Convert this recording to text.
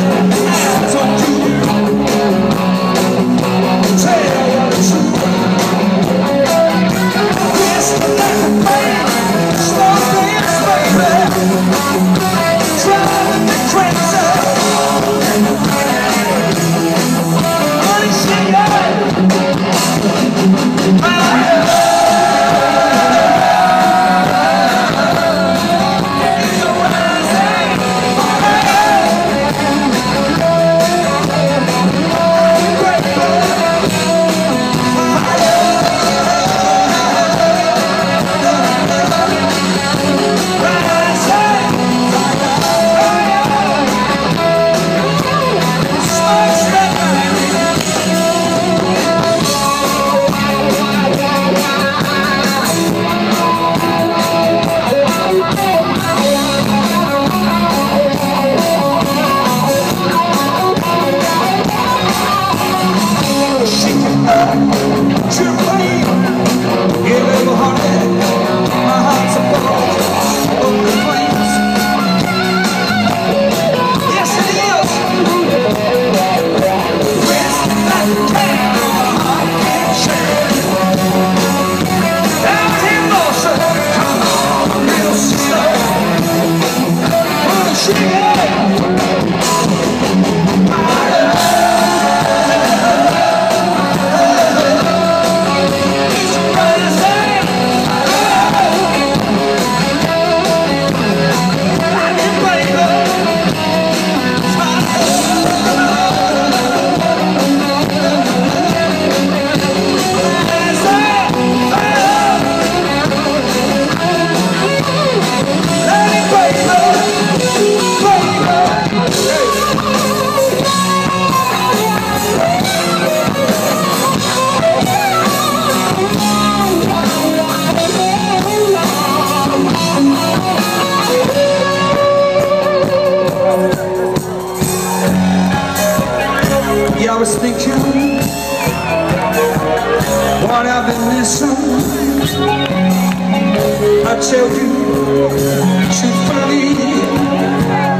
I told you I was thinking What I've been missing I tell you, too funny